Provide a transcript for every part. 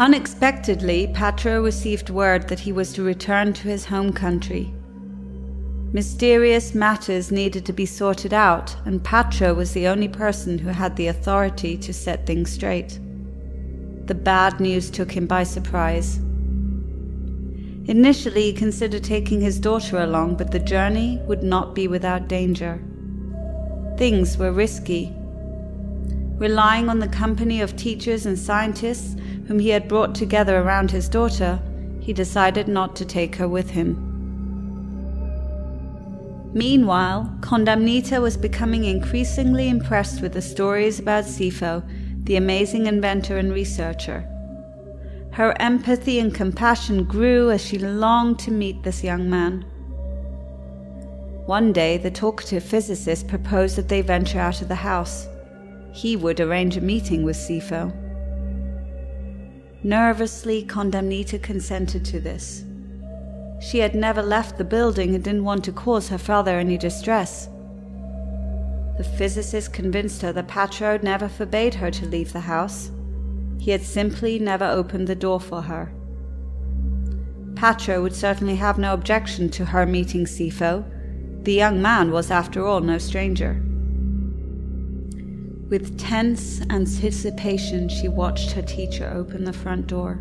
Unexpectedly, Patro received word that he was to return to his home country. Mysterious matters needed to be sorted out, and Patro was the only person who had the authority to set things straight. The bad news took him by surprise. Initially, he considered taking his daughter along, but the journey would not be without danger. Things were risky. Relying on the company of teachers and scientists whom he had brought together around his daughter, he decided not to take her with him. Meanwhile, Condamnita was becoming increasingly impressed with the stories about Sifo, the amazing inventor and researcher. Her empathy and compassion grew as she longed to meet this young man. One day, the talkative physicist proposed that they venture out of the house. He would arrange a meeting with Sifo. Nervously, Condamnita consented to this. She had never left the building and didn't want to cause her father any distress. The physicist convinced her that Patro never forbade her to leave the house. He had simply never opened the door for her. Patro would certainly have no objection to her meeting Sifo. The young man was, after all, no stranger. With tense anticipation, she watched her teacher open the front door.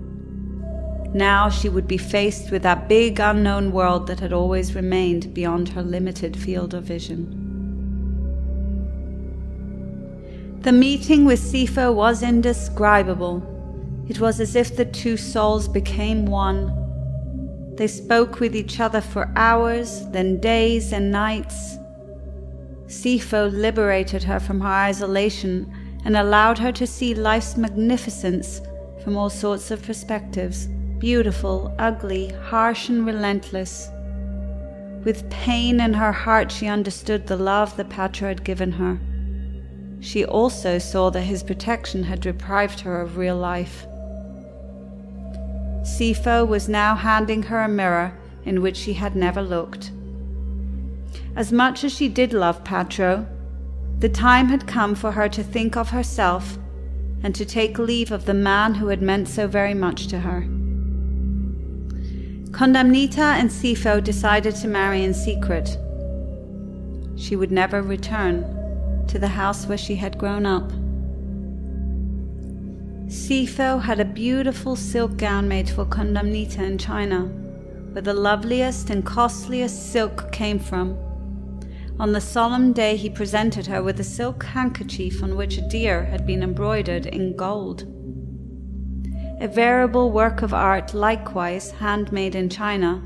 Now she would be faced with that big unknown world that had always remained beyond her limited field of vision. The meeting with Sifo was indescribable. It was as if the two souls became one. They spoke with each other for hours, then days and nights. Sifo liberated her from her isolation and allowed her to see life's magnificence from all sorts of perspectives beautiful, ugly, harsh, and relentless. With pain in her heart, she understood the love that Patro had given her. She also saw that his protection had deprived her of real life. Sifo was now handing her a mirror in which she had never looked. As much as she did love Patro, the time had come for her to think of herself and to take leave of the man who had meant so very much to her. Condamnita and Sifo decided to marry in secret. She would never return to the house where she had grown up. Sifo had a beautiful silk gown made for Condamnita in China, where the loveliest and costliest silk came from. On the solemn day, he presented her with a silk handkerchief on which a deer had been embroidered in gold a veritable work of art, likewise handmade in China.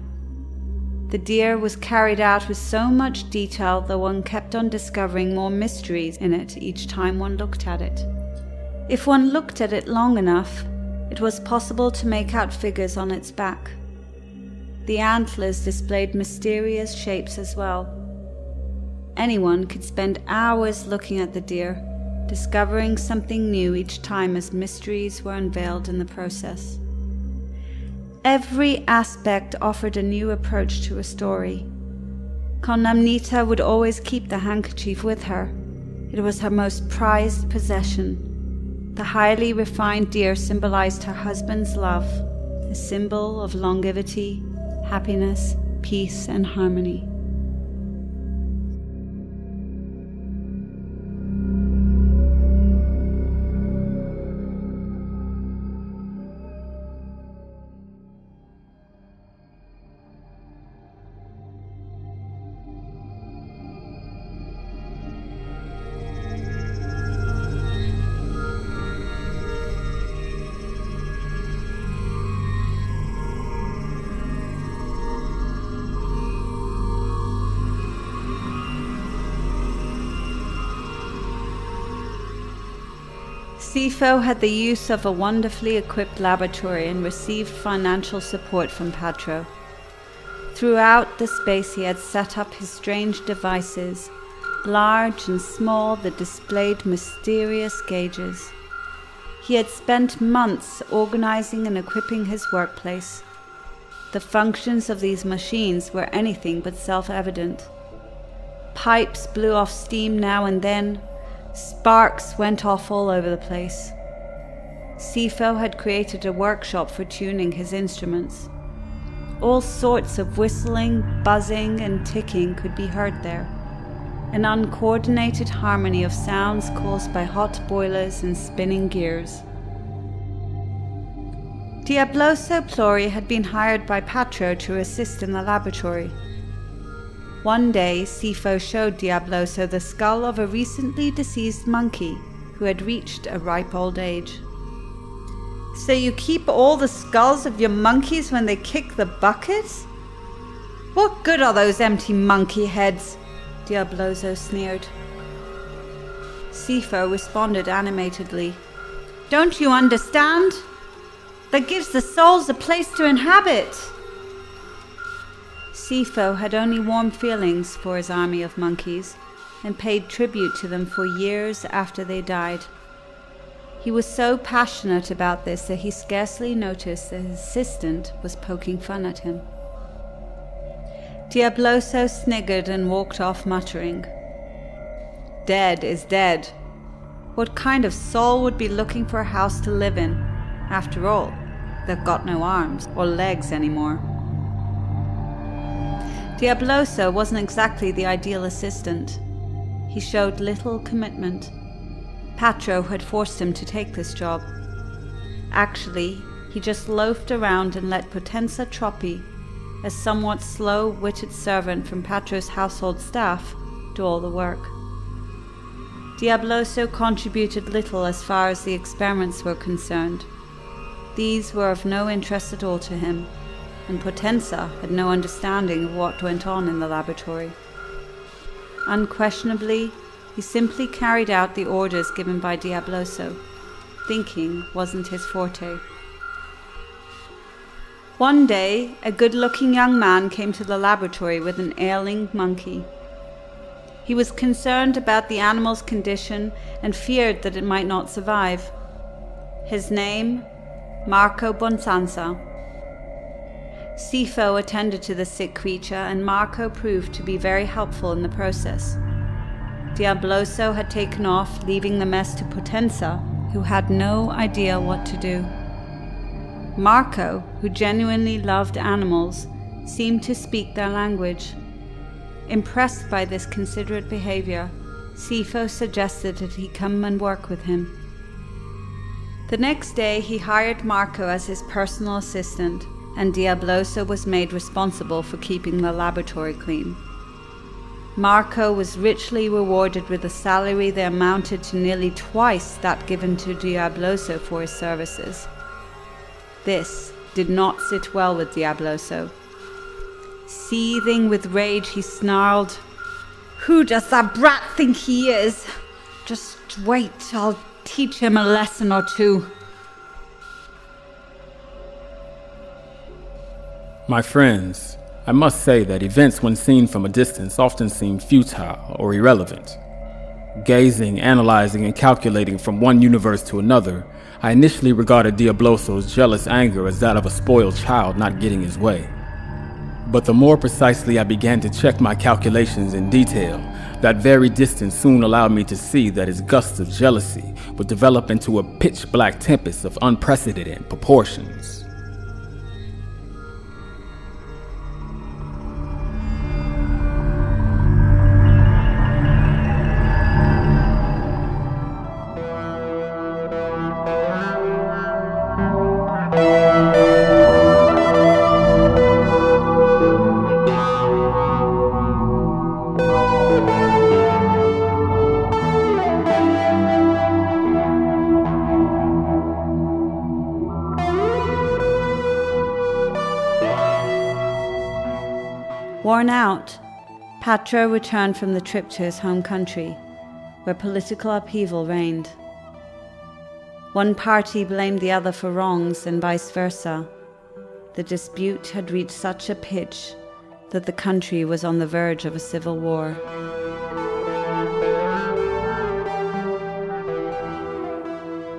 The deer was carried out with so much detail that one kept on discovering more mysteries in it each time one looked at it. If one looked at it long enough, it was possible to make out figures on its back. The antlers displayed mysterious shapes as well. Anyone could spend hours looking at the deer discovering something new each time as mysteries were unveiled in the process. Every aspect offered a new approach to a story. Condamnita would always keep the handkerchief with her. It was her most prized possession. The highly refined deer symbolized her husband's love, a symbol of longevity, happiness, peace, and harmony. Sifo had the use of a wonderfully equipped laboratory and received financial support from Patro. Throughout the space, he had set up his strange devices, large and small, that displayed mysterious gauges. He had spent months organizing and equipping his workplace. The functions of these machines were anything but self evident. Pipes blew off steam now and then, Sparks went off all over the place. Sifo had created a workshop for tuning his instruments. All sorts of whistling, buzzing, and ticking could be heard there. An uncoordinated harmony of sounds caused by hot boilers and spinning gears. Diabloso Plori had been hired by Patro to assist in the laboratory. One day, Sifo showed Diabloso the skull of a recently deceased monkey who had reached a ripe old age. So you keep all the skulls of your monkeys when they kick the buckets? What good are those empty monkey heads? Diabloso sneered. Sifo responded animatedly. Don't you understand? That gives the souls a place to inhabit. Sifo had only warm feelings for his army of monkeys and paid tribute to them for years after they died. He was so passionate about this that he scarcely noticed that his assistant was poking fun at him. Diabloso sniggered and walked off, muttering, Dead is dead. What kind of soul would be looking for a house to live in? After all, they've got no arms or legs anymore. Diabloso wasn't exactly the ideal assistant. He showed little commitment. Patro had forced him to take this job. Actually, he just loafed around and let Potenza Troppi, a somewhat slow witted servant from Patro's household staff, do all the work. Diabloso contributed little as far as the experiments were concerned. These were of no interest at all to him and Potenza had no understanding of what went on in the laboratory. Unquestionably, he simply carried out the orders given by Diabloso. Thinking wasn't his forte. One day, a good looking young man came to the laboratory with an ailing monkey. He was concerned about the animal's condition and feared that it might not survive. His name, Marco Bonsanza. Sifo attended to the sick creature, and Marco proved to be very helpful in the process. Diabloso had taken off, leaving the mess to Potenza, who had no idea what to do. Marco, who genuinely loved animals, seemed to speak their language. Impressed by this considerate behavior, Sifo suggested that he come and work with him. The next day, he hired Marco as his personal assistant and Diabloso was made responsible for keeping the laboratory clean. Marco was richly rewarded with a salary that amounted to nearly twice that given to Diabloso for his services. This did not sit well with Diabloso. Seething with rage, he snarled, Who does that brat think he is? Just wait, I'll teach him a lesson or two. My friends, I must say that events when seen from a distance often seem futile or irrelevant. Gazing, analyzing, and calculating from one universe to another, I initially regarded Diabloso's jealous anger as that of a spoiled child not getting his way. But the more precisely I began to check my calculations in detail, that very distance soon allowed me to see that his gusts of jealousy would develop into a pitch black tempest of unprecedented proportions. Patro returned from the trip to his home country, where political upheaval reigned. One party blamed the other for wrongs and vice versa. The dispute had reached such a pitch that the country was on the verge of a civil war.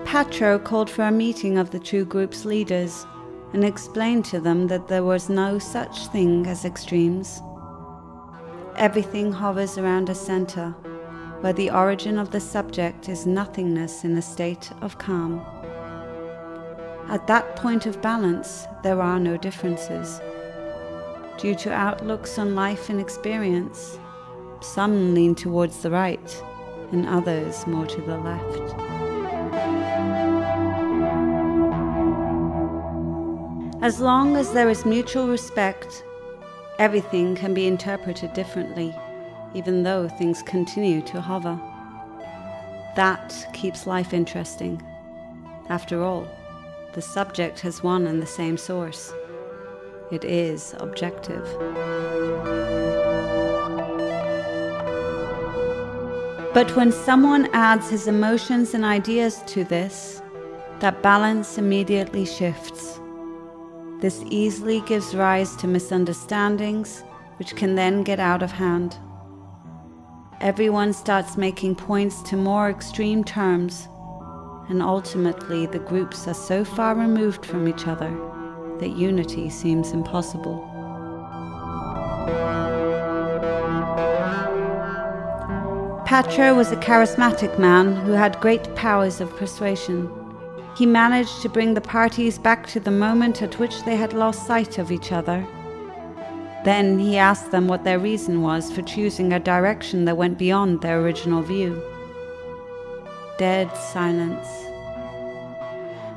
Patro called for a meeting of the two groups' leaders and explained to them that there was no such thing as extremes. Everything hovers around a center, where the origin of the subject is nothingness in a state of calm. At that point of balance, there are no differences. Due to outlooks on life and experience, some lean towards the right and others more to the left. As long as there is mutual respect, everything can be interpreted differently, even though things continue to hover. That keeps life interesting. After all, the subject has one and the same source. It is objective. But when someone adds his emotions and ideas to this, that balance immediately shifts. This easily gives rise to misunderstandings, which can then get out of hand. Everyone starts making points to more extreme terms, and ultimately the groups are so far removed from each other that unity seems impossible. Patro was a charismatic man who had great powers of persuasion he managed to bring the parties back to the moment at which they had lost sight of each other. Then he asked them what their reason was for choosing a direction that went beyond their original view. Dead silence.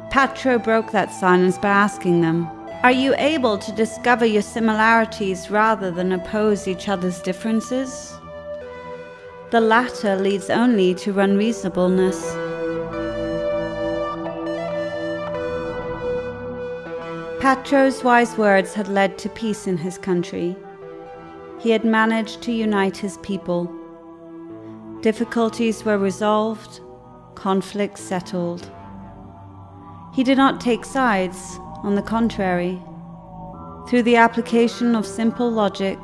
Patro broke that silence by asking them, Are you able to discover your similarities rather than oppose each other's differences? The latter leads only to unreasonableness. Patro's wise words had led to peace in his country. He had managed to unite his people. Difficulties were resolved, conflicts settled. He did not take sides, on the contrary. Through the application of simple logic,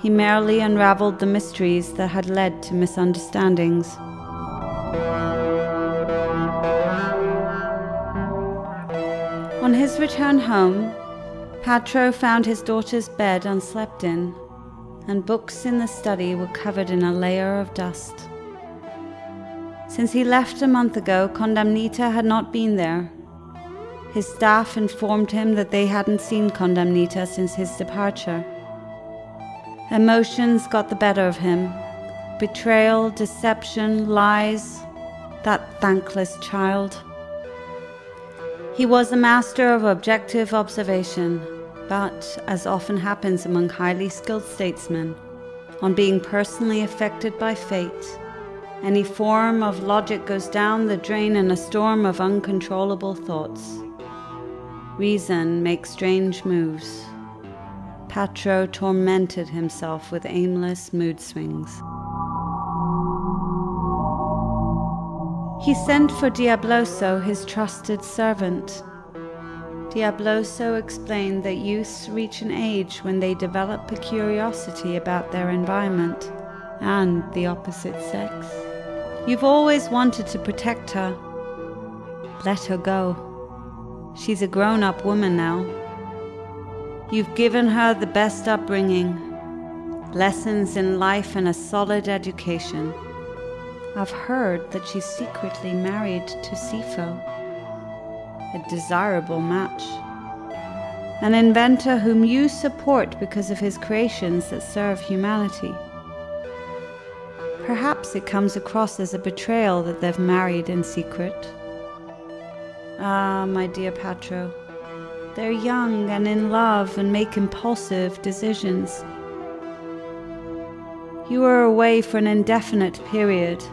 he merely unraveled the mysteries that had led to misunderstandings. On his return home, Patro found his daughter's bed unslept in, and books in the study were covered in a layer of dust. Since he left a month ago, Condamnita had not been there. His staff informed him that they hadn't seen Condamnita since his departure. Emotions got the better of him betrayal, deception, lies, that thankless child. He was a master of objective observation, but, as often happens among highly skilled statesmen, on being personally affected by fate, any form of logic goes down the drain in a storm of uncontrollable thoughts. Reason makes strange moves. Patro tormented himself with aimless mood swings. He sent for Diabloso, his trusted servant. Diabloso explained that youths reach an age when they develop a curiosity about their environment and the opposite sex. You've always wanted to protect her. Let her go. She's a grown up woman now. You've given her the best upbringing, lessons in life, and a solid education. I've heard that she's secretly married to Sifo, a desirable match. An inventor whom you support because of his creations that serve humanity. Perhaps it comes across as a betrayal that they've married in secret. Ah, my dear Patro, they're young and in love and make impulsive decisions. You were away for an indefinite period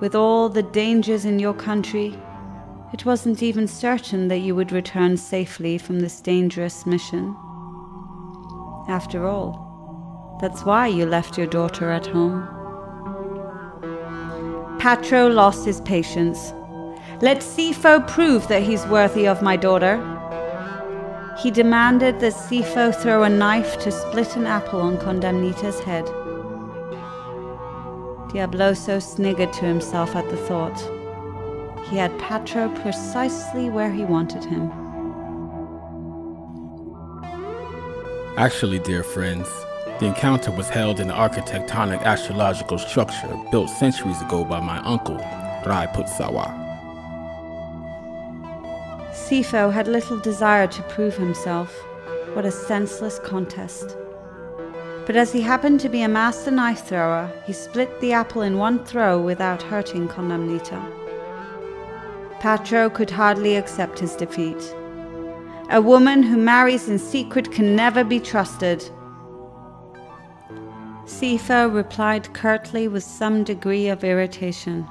with all the dangers in your country, it wasn't even certain that you would return safely from this dangerous mission. After all, that's why you left your daughter at home. Patro lost his patience. Let Sifo prove that he's worthy of my daughter. He demanded that Sifo throw a knife to split an apple on Condamnita's head. Diabloso sniggered to himself at the thought. He had Patro precisely where he wanted him. Actually, dear friends, the encounter was held in an architectonic astrological structure built centuries ago by my uncle, Rai Putsawa. Sifo had little desire to prove himself. What a senseless contest. But as he happened to be a master knife thrower, he split the apple in one throw without hurting Condamnita. Patro could hardly accept his defeat. A woman who marries in secret can never be trusted. Sifo replied curtly with some degree of irritation.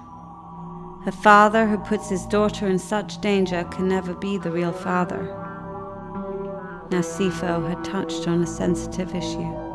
A father who puts his daughter in such danger can never be the real father. Now Sifo had touched on a sensitive issue.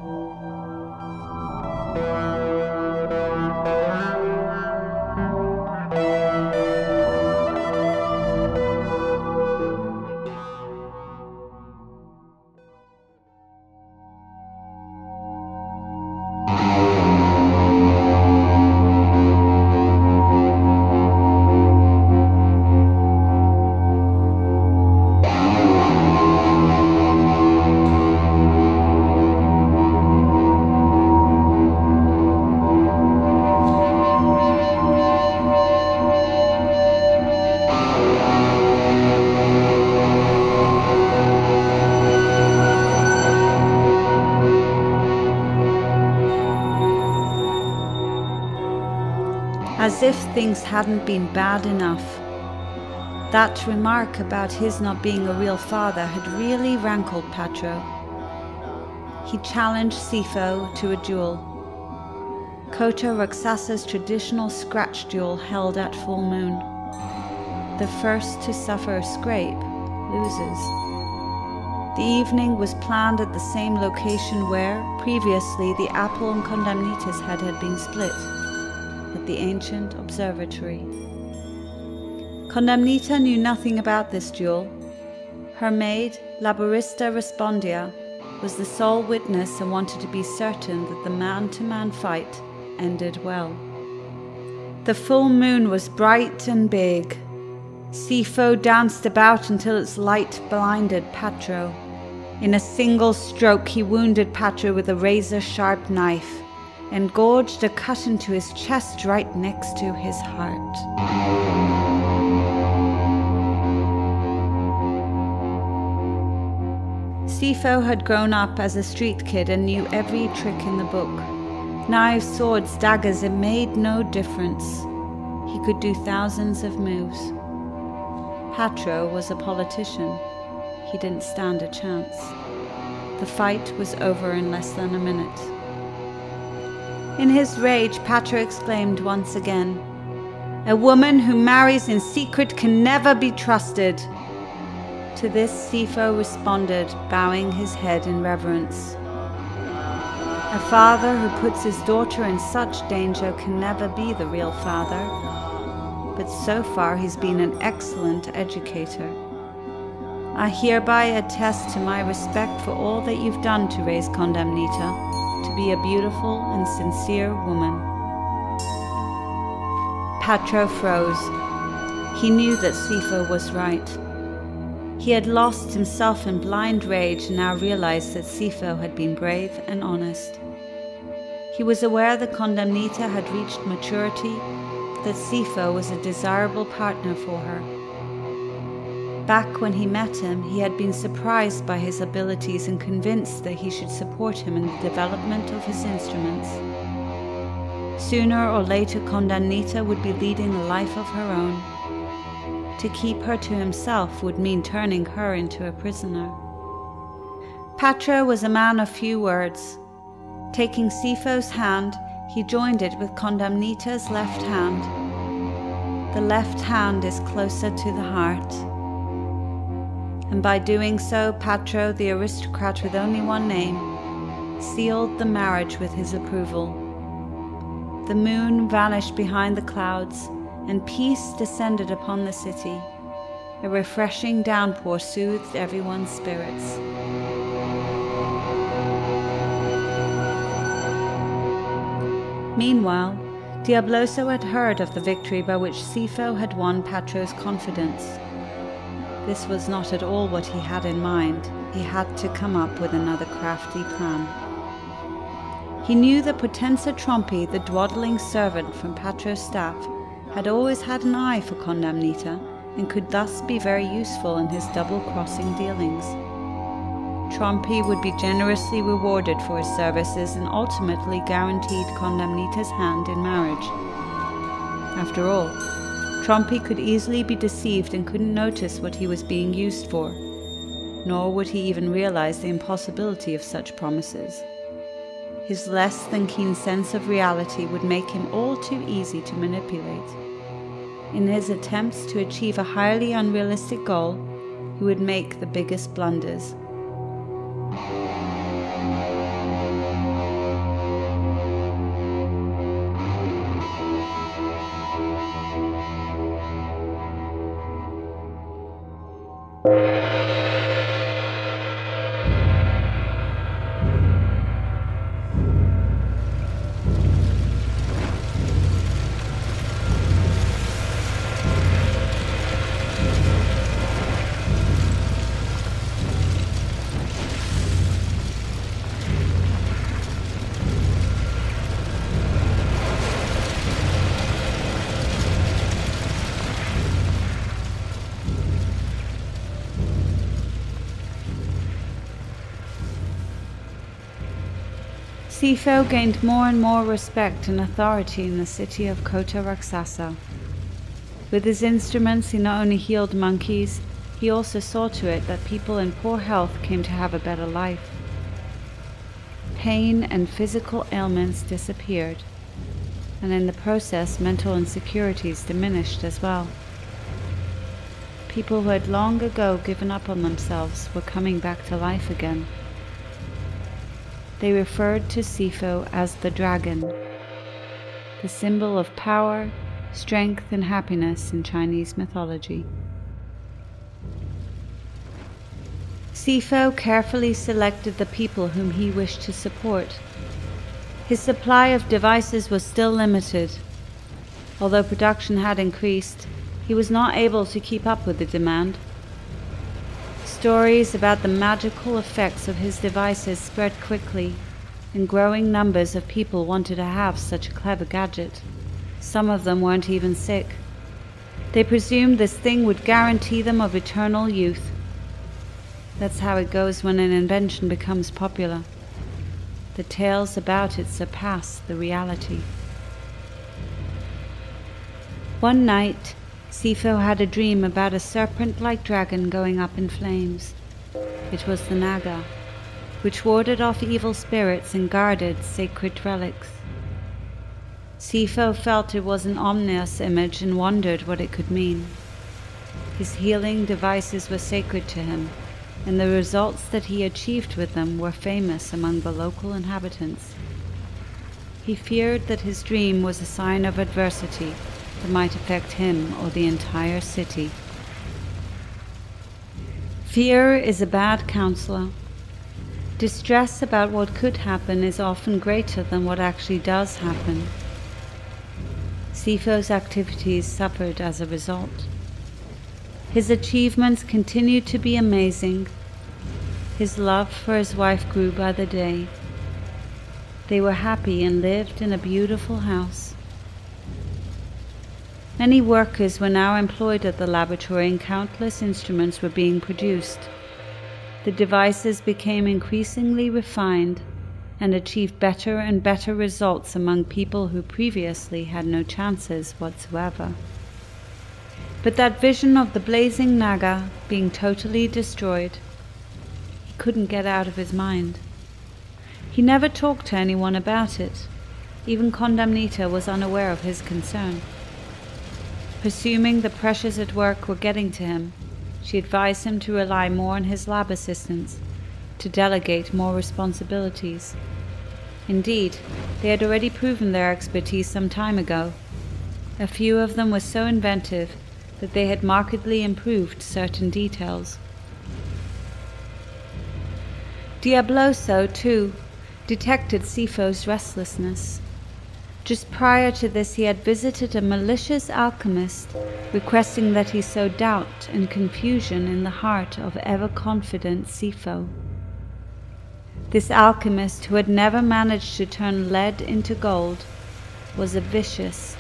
Things hadn't been bad enough. That remark about his not being a real father had really rankled Patro. He challenged Sifo to a duel. Kota Raksasa's traditional scratch duel held at full moon. The first to suffer a scrape loses. The evening was planned at the same location where, previously, the apple and Condamnita's head had been split at the ancient observatory. Condamnita knew nothing about this duel. Her maid, Laborista Respondia, was the sole witness and wanted to be certain that the man to man fight ended well. The full moon was bright and big. Sifo danced about until its light blinded Patro. In a single stroke, he wounded Patro with a razor sharp knife and gorged a cut into his chest right next to his heart. Sifo had grown up as a street kid and knew every trick in the book. Knives, swords, daggers, it made no difference. He could do thousands of moves. Patro was a politician. He didn't stand a chance. The fight was over in less than a minute. In his rage, Patro exclaimed once again, A woman who marries in secret can never be trusted. To this, Sifo responded, bowing his head in reverence. A father who puts his daughter in such danger can never be the real father. But so far, he's been an excellent educator. I hereby attest to my respect for all that you've done to raise Condamnita to be a beautiful and sincere woman. Patro froze. He knew that Sifo was right. He had lost himself in blind rage and now realized that Sifo had been brave and honest. He was aware that Condamnita had reached maturity, that Sifo was a desirable partner for her Back when he met him, he had been surprised by his abilities and convinced that he should support him in the development of his instruments. Sooner or later, Condamnita would be leading a life of her own. To keep her to himself would mean turning her into a prisoner. Patro was a man of few words. Taking Sifo's hand, he joined it with Condamnita's left hand. The left hand is closer to the heart and by doing so, Patro, the aristocrat with only one name, sealed the marriage with his approval. The moon vanished behind the clouds, and peace descended upon the city. A refreshing downpour soothed everyone's spirits. Meanwhile, Diabloso had heard of the victory by which Sifo had won Patro's confidence. This was not at all what he had in mind. He had to come up with another crafty plan. He knew that Potenza Trompi, the dwaddling servant from Patro's staff, had always had an eye for Condamnita and could thus be very useful in his double crossing dealings. Trompi would be generously rewarded for his services and ultimately guaranteed Condamnita's hand in marriage. After all, Trompi could easily be deceived and couldn't notice what he was being used for, nor would he even realize the impossibility of such promises. His less than keen sense of reality would make him all too easy to manipulate. In his attempts to achieve a highly unrealistic goal, he would make the biggest blunders. Sifo gained more and more respect and authority in the city of Kota Raksasa. With his instruments, he not only healed monkeys, he also saw to it that people in poor health came to have a better life. Pain and physical ailments disappeared, and in the process, mental insecurities diminished as well. People who had long ago given up on themselves were coming back to life again they referred to Sifo as the dragon, the symbol of power, strength, and happiness in Chinese mythology. Sifo carefully selected the people whom he wished to support. His supply of devices was still limited. Although production had increased, he was not able to keep up with the demand. Stories about the magical effects of his devices spread quickly, and growing numbers of people wanted to have such a clever gadget. Some of them weren't even sick. They presumed this thing would guarantee them of eternal youth. That's how it goes when an invention becomes popular. The tales about it surpass the reality. One night, Sifo had a dream about a serpent like dragon going up in flames. It was the Naga, which warded off evil spirits and guarded sacred relics. Sifo felt it was an ominous image and wondered what it could mean. His healing devices were sacred to him, and the results that he achieved with them were famous among the local inhabitants. He feared that his dream was a sign of adversity that might affect him or the entire city. Fear is a bad counselor. Distress about what could happen is often greater than what actually does happen. Sifo's activities suffered as a result. His achievements continued to be amazing. His love for his wife grew by the day. They were happy and lived in a beautiful house. Many workers were now employed at the laboratory and countless instruments were being produced. The devices became increasingly refined and achieved better and better results among people who previously had no chances whatsoever. But that vision of the blazing Naga being totally destroyed, he couldn't get out of his mind. He never talked to anyone about it. Even Condamnita was unaware of his concern. Presuming the pressures at work were getting to him, she advised him to rely more on his lab assistants, to delegate more responsibilities. Indeed, they had already proven their expertise some time ago. A few of them were so inventive that they had markedly improved certain details. Diabloso, too, detected Sifo's restlessness. Just prior to this, he had visited a malicious alchemist, requesting that he sow doubt and confusion in the heart of ever confident Sifo. This alchemist, who had never managed to turn lead into gold, was a vicious,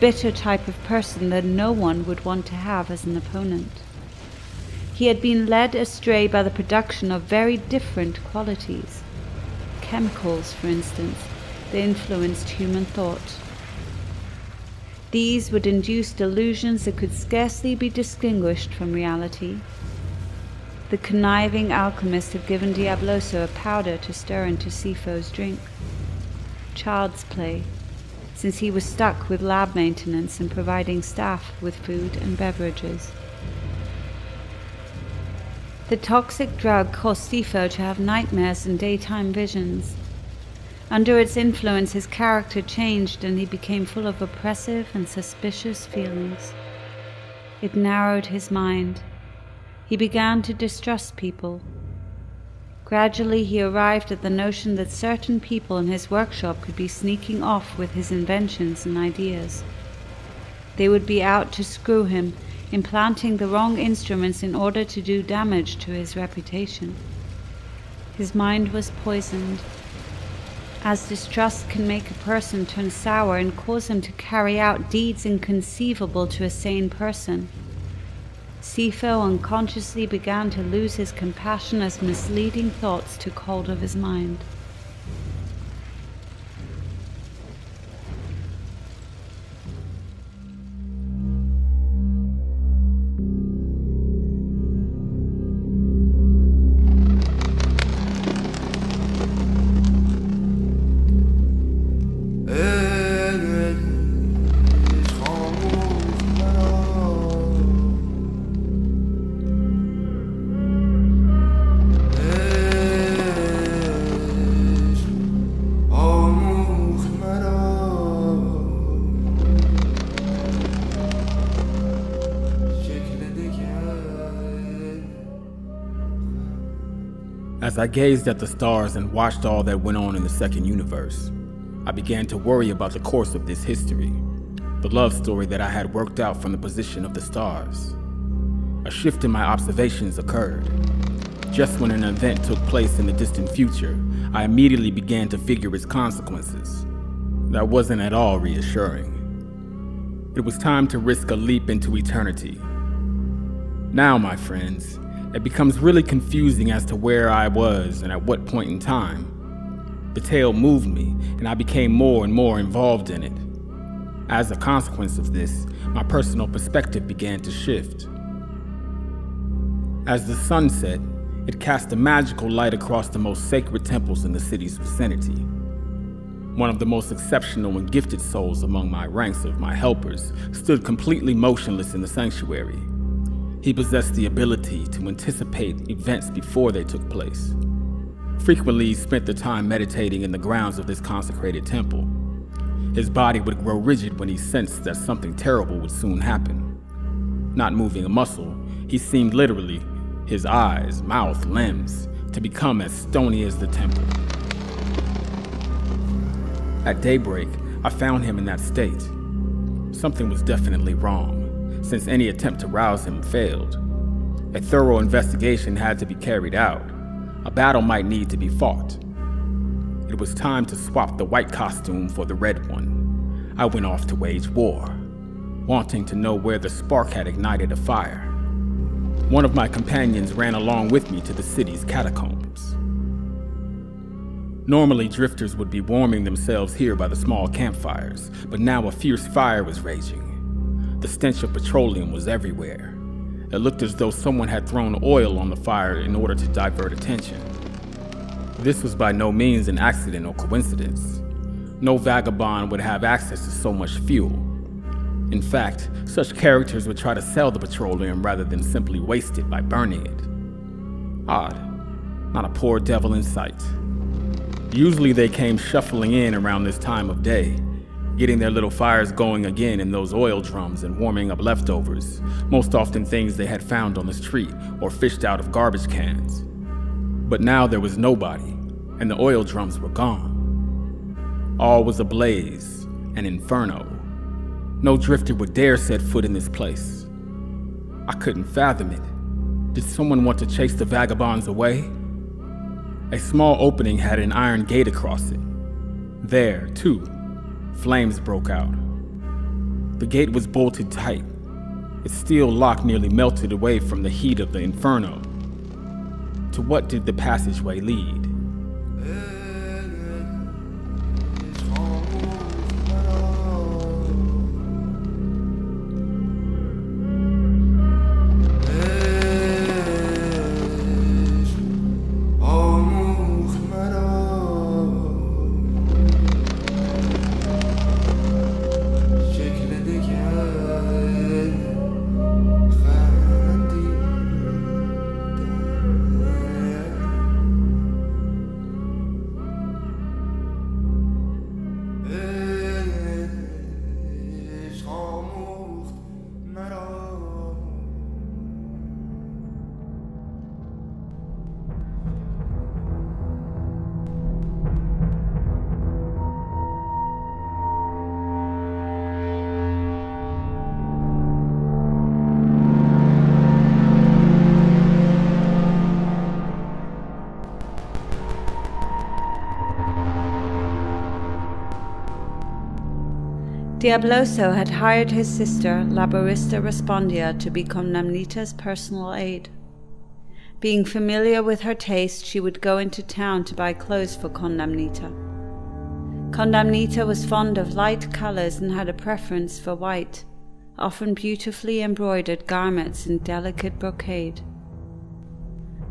bitter type of person that no one would want to have as an opponent. He had been led astray by the production of very different qualities. Chemicals, for instance, that influenced human thought. These would induce delusions that could scarcely be distinguished from reality. The conniving alchemist had given Diabloso a powder to stir into Sifo's drink. Child's play, since he was stuck with lab maintenance and providing staff with food and beverages. The toxic drug caused Sifo to have nightmares and daytime visions. Under its influence, his character changed and he became full of oppressive and suspicious feelings. It narrowed his mind. He began to distrust people. Gradually, he arrived at the notion that certain people in his workshop could be sneaking off with his inventions and ideas. They would be out to screw him implanting the wrong instruments in order to do damage to his reputation. His mind was poisoned. As distrust can make a person turn sour and cause him to carry out deeds inconceivable to a sane person. Sifo unconsciously began to lose his compassion as misleading thoughts took hold of his mind. I gazed at the stars and watched all that went on in the second universe, I began to worry about the course of this history, the love story that I had worked out from the position of the stars. A shift in my observations occurred. Just when an event took place in the distant future, I immediately began to figure its consequences. That wasn't at all reassuring. It was time to risk a leap into eternity. Now, my friends, it becomes really confusing as to where I was and at what point in time. The tale moved me, and I became more and more involved in it. As a consequence of this, my personal perspective began to shift. As the sun set, it cast a magical light across the most sacred temples in the city's vicinity. One of the most exceptional and gifted souls among my ranks of my helpers stood completely motionless in the sanctuary, he possessed the ability to anticipate events before they took place. Frequently, he spent the time meditating in the grounds of this consecrated temple. His body would grow rigid when he sensed that something terrible would soon happen. Not moving a muscle, he seemed literally, his eyes, mouth, limbs, to become as stony as the temple. At daybreak, I found him in that state. Something was definitely wrong since any attempt to rouse him failed. A thorough investigation had to be carried out. A battle might need to be fought. It was time to swap the white costume for the red one. I went off to wage war, wanting to know where the spark had ignited a fire. One of my companions ran along with me to the city's catacombs. Normally, drifters would be warming themselves here by the small campfires, but now a fierce fire was raging. The stench of petroleum was everywhere. It looked as though someone had thrown oil on the fire in order to divert attention. This was by no means an accident or coincidence. No vagabond would have access to so much fuel. In fact, such characters would try to sell the petroleum rather than simply waste it by burning it. Odd. Not a poor devil in sight. Usually they came shuffling in around this time of day, getting their little fires going again in those oil drums and warming up leftovers, most often things they had found on the street or fished out of garbage cans. But now there was nobody, and the oil drums were gone. All was ablaze, an inferno. No drifter would dare set foot in this place. I couldn't fathom it. Did someone want to chase the vagabonds away? A small opening had an iron gate across it. There, too, flames broke out. The gate was bolted tight. Its steel lock nearly melted away from the heat of the inferno. To what did the passageway lead? Diabloso had hired his sister, La Barista Respondia, to be Condamnita's personal aide. Being familiar with her taste, she would go into town to buy clothes for Condamnita. Condamnita was fond of light colors and had a preference for white, often beautifully embroidered garments in delicate brocade.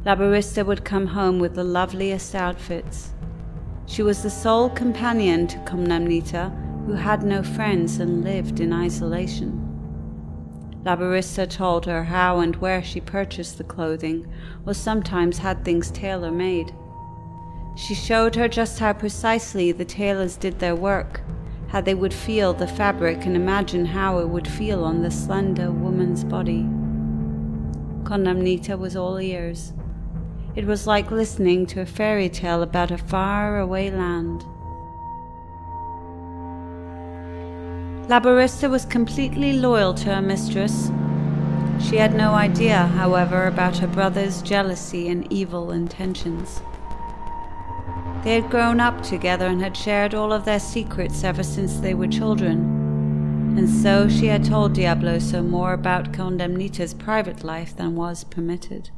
La Barista would come home with the loveliest outfits. She was the sole companion to Condamnita who had no friends and lived in isolation. La barista told her how and where she purchased the clothing, or sometimes had things tailor made. She showed her just how precisely the tailors did their work, how they would feel the fabric and imagine how it would feel on the slender woman's body. Condamnita was all ears. It was like listening to a fairy tale about a far away land. La Barista was completely loyal to her mistress. She had no idea, however, about her brother's jealousy and evil intentions. They had grown up together and had shared all of their secrets ever since they were children, and so she had told Diabloso more about Condamnita's private life than was permitted.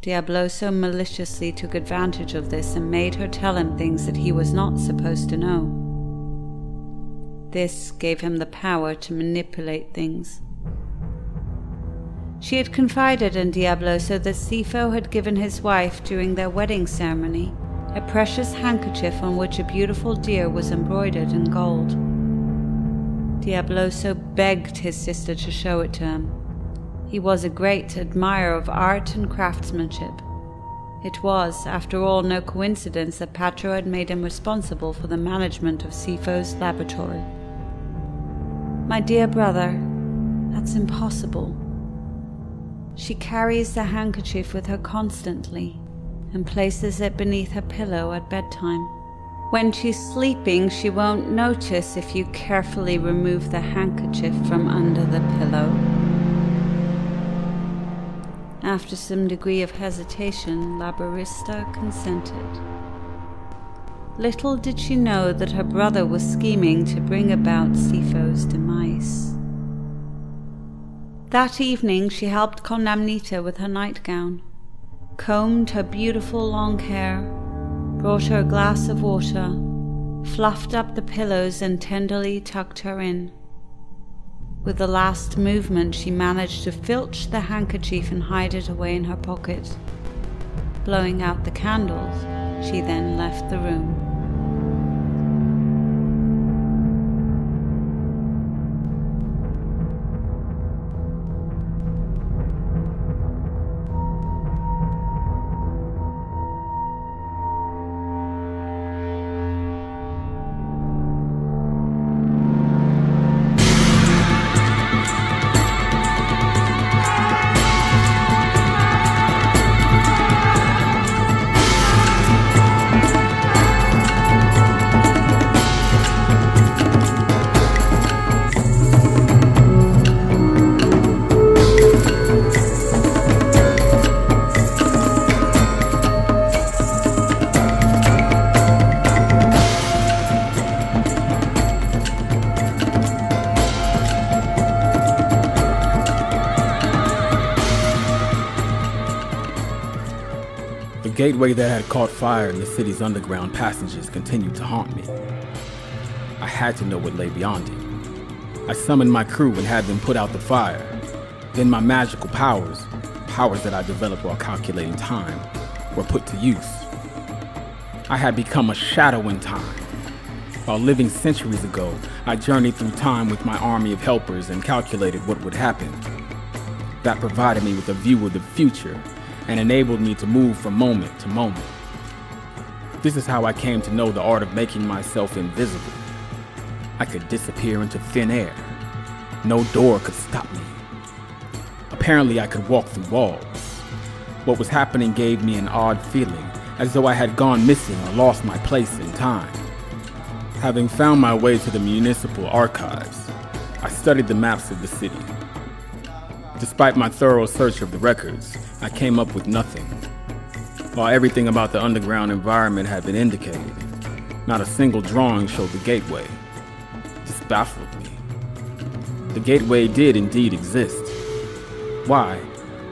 Diabloso maliciously took advantage of this and made her tell him things that he was not supposed to know. This gave him the power to manipulate things. She had confided in Diabloso that Sifo had given his wife during their wedding ceremony a precious handkerchief on which a beautiful deer was embroidered in gold. Diabloso begged his sister to show it to him. He was a great admirer of art and craftsmanship. It was, after all, no coincidence that Patro had made him responsible for the management of Sifo's laboratory. My dear brother, that's impossible. She carries the handkerchief with her constantly and places it beneath her pillow at bedtime. When she's sleeping, she won't notice if you carefully remove the handkerchief from under the pillow. After some degree of hesitation, La Barista consented. Little did she know that her brother was scheming to bring about Sifo's demise. That evening she helped Condamnita with her nightgown, combed her beautiful long hair, brought her a glass of water, fluffed up the pillows, and tenderly tucked her in. With the last movement, she managed to filch the handkerchief and hide it away in her pocket. Blowing out the candles, she then left the room. Gateway that had caught fire in the city's underground passages continued to haunt me. I had to know what lay beyond it. I summoned my crew and had them put out the fire. Then my magical powers, powers that I developed while calculating time, were put to use. I had become a shadow in time. While living centuries ago, I journeyed through time with my army of helpers and calculated what would happen. That provided me with a view of the future and enabled me to move from moment to moment. This is how I came to know the art of making myself invisible. I could disappear into thin air. No door could stop me. Apparently, I could walk through walls. What was happening gave me an odd feeling, as though I had gone missing or lost my place in time. Having found my way to the municipal archives, I studied the maps of the city. Despite my thorough search of the records, I came up with nothing. While everything about the underground environment had been indicated, not a single drawing showed the gateway. This baffled me. The gateway did indeed exist. Why,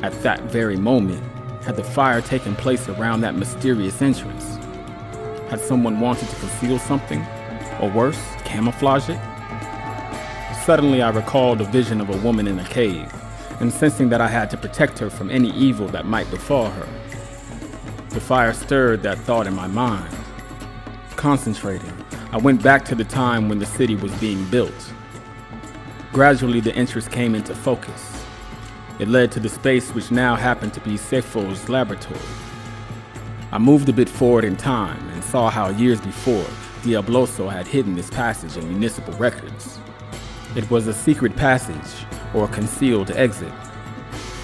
at that very moment, had the fire taken place around that mysterious entrance? Had someone wanted to conceal something? Or worse, camouflage it? Suddenly, I recalled a vision of a woman in a cave and sensing that I had to protect her from any evil that might befall her. The fire stirred that thought in my mind. Concentrating, I went back to the time when the city was being built. Gradually, the interest came into focus. It led to the space which now happened to be Sifo's laboratory. I moved a bit forward in time and saw how years before, Diabloso had hidden this passage in municipal records. It was a secret passage or a concealed exit.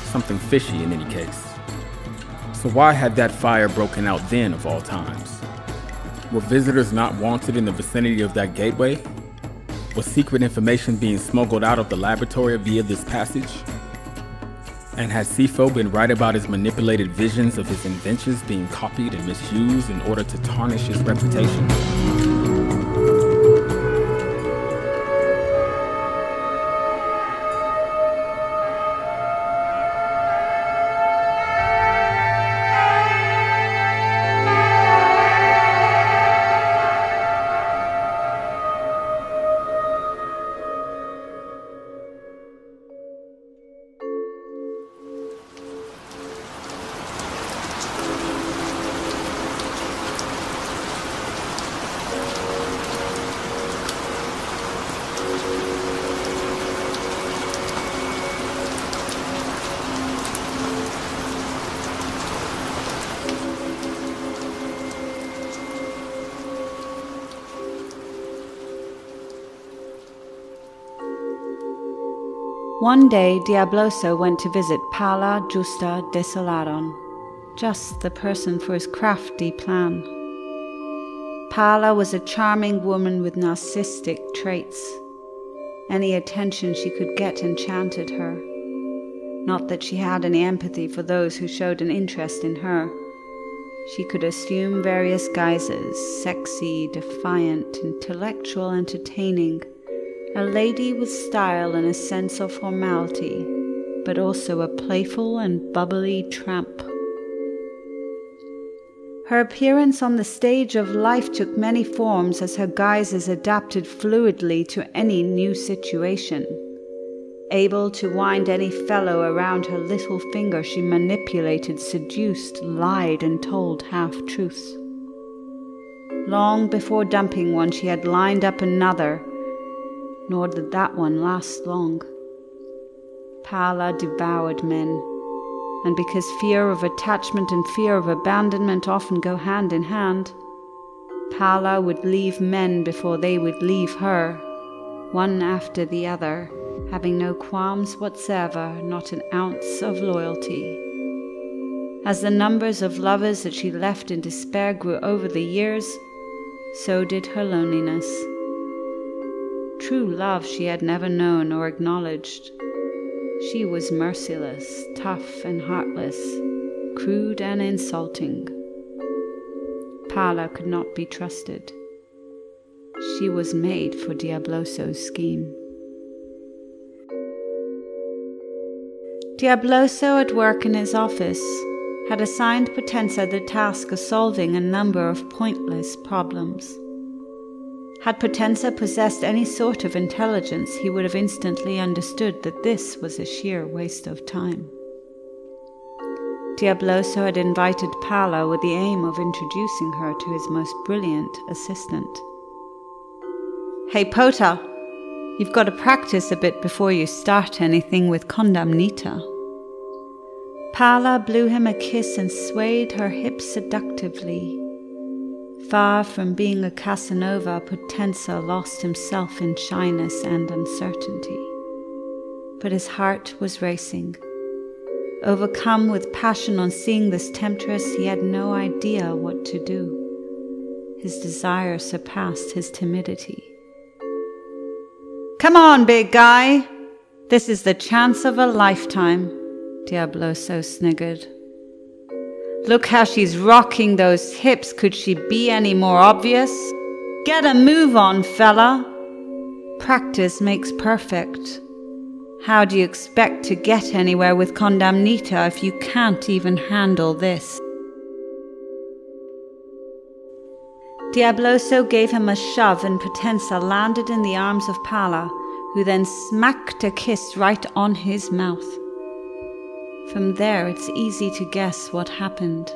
Something fishy in any case. So why had that fire broken out then of all times? Were visitors not wanted in the vicinity of that gateway? Was secret information being smuggled out of the laboratory via this passage? And had Sifo been right about his manipulated visions of his inventions being copied and misused in order to tarnish his reputation? One day Diabloso went to visit Paula Justa Desolaron, just the person for his crafty plan. Paula was a charming woman with narcissistic traits. Any attention she could get enchanted her. Not that she had any empathy for those who showed an interest in her. She could assume various guises sexy, defiant, intellectual, entertaining a lady with style and a sense of formality, but also a playful and bubbly tramp. Her appearance on the stage of life took many forms as her guises adapted fluidly to any new situation. Able to wind any fellow around her little finger, she manipulated, seduced, lied, and told half truths. Long before dumping one, she had lined up another nor did that one last long. Paula devoured men, and because fear of attachment and fear of abandonment often go hand in hand, Paula would leave men before they would leave her, one after the other, having no qualms whatsoever, not an ounce of loyalty. As the numbers of lovers that she left in despair grew over the years, so did her loneliness. True love she had never known or acknowledged. She was merciless, tough and heartless, crude and insulting. Paula could not be trusted. She was made for Diabloso's scheme. Diabloso at work in his office had assigned Potenza the task of solving a number of pointless problems. Had Potenza possessed any sort of intelligence, he would have instantly understood that this was a sheer waste of time. Diabloso had invited Pala with the aim of introducing her to his most brilliant assistant. Hey, Pota, you've got to practice a bit before you start anything with Condamnita. Pala blew him a kiss and swayed her hips seductively. Far from being a Casanova, Potenza lost himself in shyness and uncertainty. But his heart was racing. Overcome with passion on seeing this temptress, he had no idea what to do. His desire surpassed his timidity. Come on, big guy! This is the chance of a lifetime, Diabloso sniggered. Look how she's rocking those hips. Could she be any more obvious? Get a move on, fella. Practice makes perfect. How do you expect to get anywhere with Condamnita if you can't even handle this? Diabloso gave him a shove and Potenza landed in the arms of Pala, who then smacked a kiss right on his mouth. From there, it's easy to guess what happened.